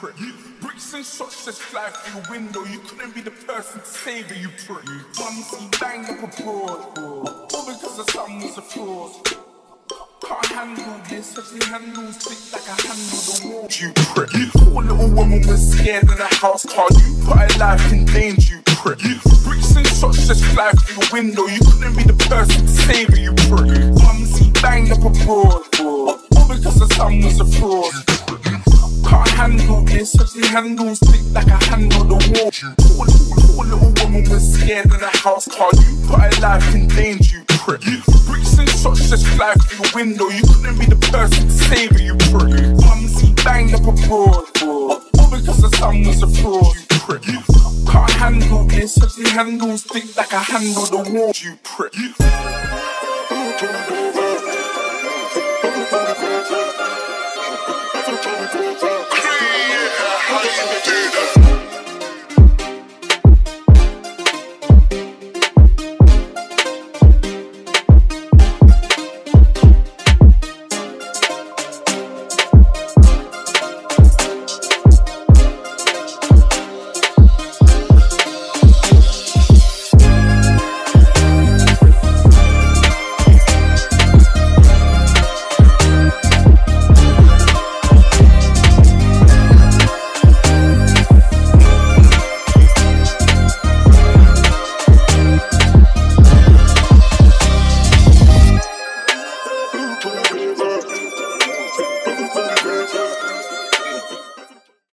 prick. Bricks and shots just fly through the window. You couldn't be the person to save it, you prick. Mumsy banged up abroad, all because the son was a fraud. Can't handle this, as the handle stick like I handle the wall. You prick. Poor little woman was scared in a house car. You put her life in danger, you prick. Bricks and shots just fly through the window. You couldn't be the person to save it, you prick. Mumsy banged up abroad, all because the son was a fraud. This, as the handle stick like I handle the wall. Poor, poor little woman was scared in a house car. You put her life in danger, you prick. Bricks and shots just fly through the window. You couldn't be the person to save it, you prick. Mumsy banged up abroad, all because the son was a fraud. You prick. Can't handle this, as the handle stick like I handle the wall. You prick. How you